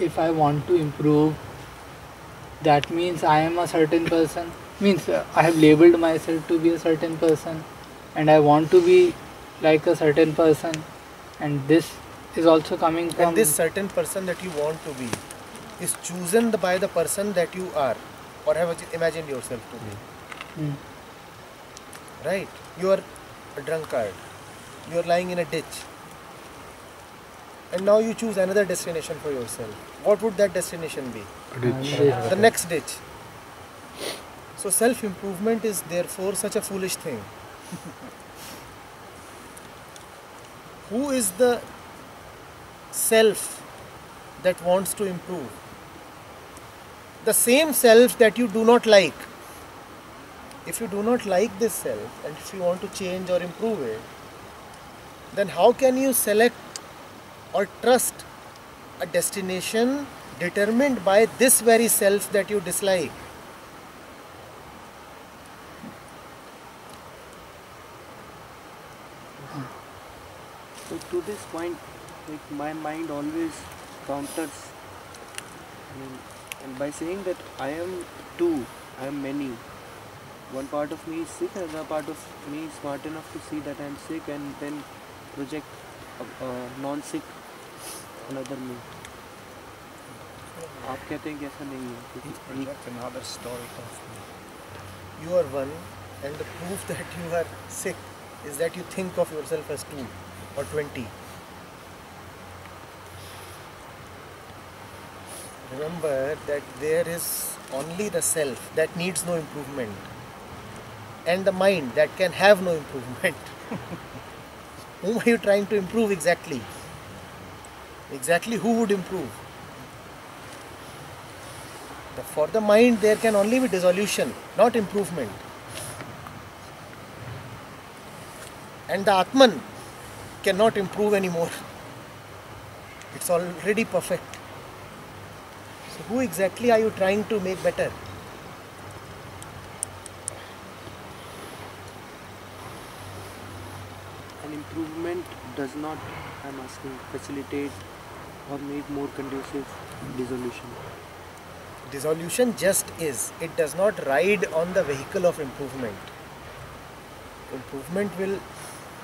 if I want to improve, that means I am a certain person. Means uh, I have labeled myself to be a certain person, and I want to be like a certain person, and this is also coming from And this certain person that you want to be is chosen by the person that you are or have imagined yourself to be. Hmm. Right? You are a drunkard. You are lying in a ditch. And now you choose another destination for yourself. What would that destination be? The next ditch. So self improvement is therefore such a foolish thing. Who is the self that wants to improve? The same self that you do not like. If you do not like this self and if you want to change or improve it, then how can you select or trust a destination determined by this very self that you dislike? So to this point, like my mind always counters. I mean, and by saying that I am two, I am many. One part of me is sick, another part of me is smart enough to see that I am sick, and then project a, a non-sick another me. आप कहते हैं कि ऐसा नहीं है क्योंकि एक another story of You are one, and the proof that you are sick is that you think of yourself as two or twenty. Remember that there is only the self that needs no improvement, and the mind that can have no improvement. Whom are you trying to improve exactly? Exactly who would improve? The- For the mind, there can only be dissolution, not improvement. And the Atman cannot improve anymore. It's already perfect. So, who exactly are you trying to make better? an improvement does not, I'm asking, facilitate or make more conducive dissolution. Dissolution just is. It does not ride on the vehicle of improvement. Improvement will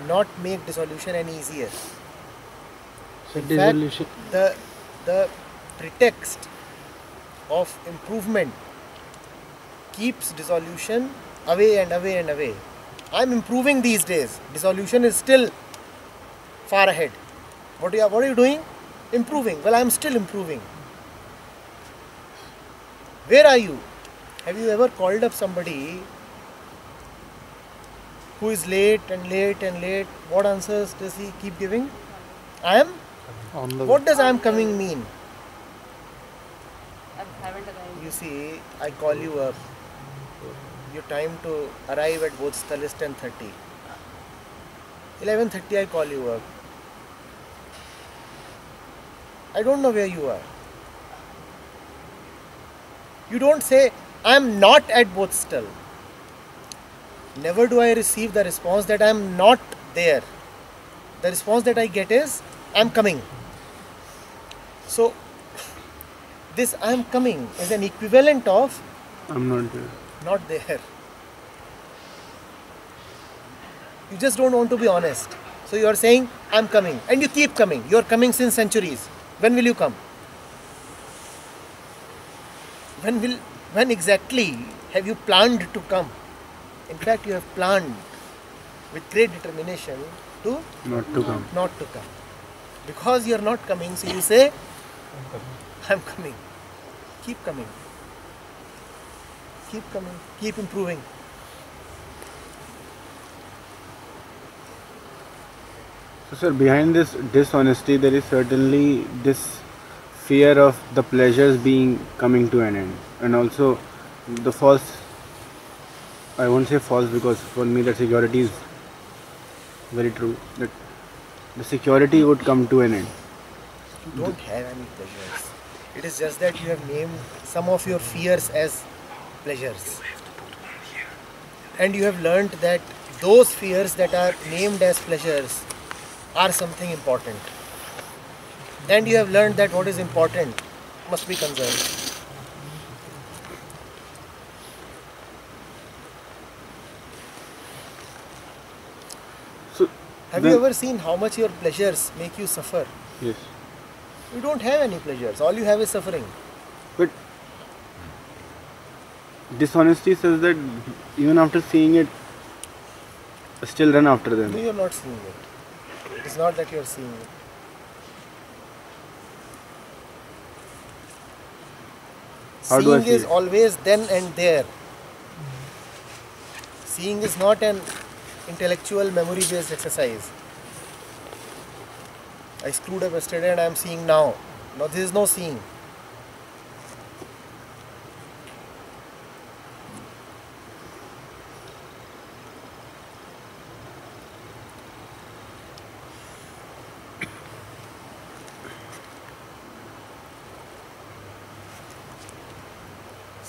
not make dissolution any easier. So In fact, dissolution. the the pretext of improvement keeps dissolution away and away and away. I'm improving these days. Dissolution is still far ahead. What are you, what are you doing? Improving. Well, I'm still improving. Where are you? Have you ever called up somebody who is late and late and late? What answers does he keep giving? I am On the what does I am coming mean? I haven't arrived. You see, I call you up. Your time to arrive at Bodhsthal is 10.30. 11.30 I call you up. I don't know where you are. You don't say, I am not at Bodhsthal. Never do I receive the response that I am not there. The response that I get is, I am coming. So, this I am coming is an equivalent of I'm not there. not there. You just don't want to be honest. So you are saying, I'm coming. And you keep coming. You are coming since centuries. When will you come? When will when exactly have you planned to come? In fact you have planned with great determination to Not to come. not to come. Because you are not coming, so you say, I'm coming. Keep coming. Keep coming. Keep improving. So, sir, behind this dishonesty, there is certainly this fear of the pleasures being coming to an end, and also the false. I won't say false because for me that security is very true. That the security would come to an end. You don't have any pleasures. It is just that you have named some of your fears as pleasures. And you have learned that those fears that are named as pleasures are something important. And you have learned that what is important must be concerned. So Have you ever seen how much your pleasures make you suffer? yes, You don't have any pleasures. All you have is suffering. but dishonesty says that even after seeing it, still run after them. No, you're not seeing it. It is not that you're seeing it. How seeing see is it? always then and there. Seeing is not an intellectual memory based exercise. I screwed up yesterday and I am seeing now. No, this is no seeing.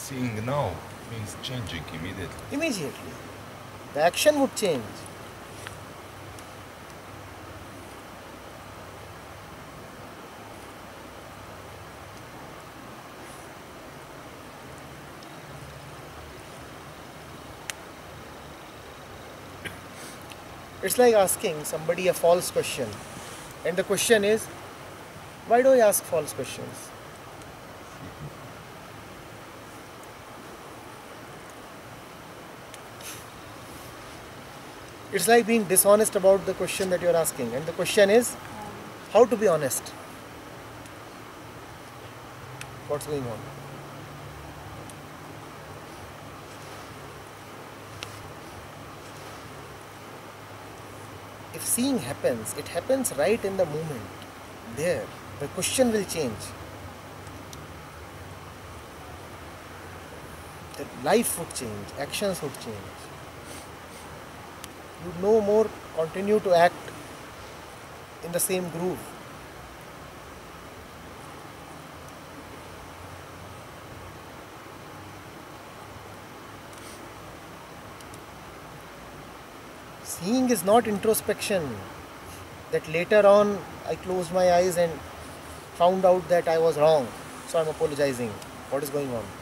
Seeing now means changing immediately. Immediately. The action would change. It's like asking somebody a false question. And the question is, why do I ask false questions? It's like being dishonest about the question that you're asking. And the question is, how to be honest? What's going on? If seeing happens, it happens right in the moment. There, the question will change. The life would change, actions would change you no more continue to act in the same groove. Seeing is not introspection. That later on I closed my eyes and found out that I was wrong, so I'm apologizing. What is going on?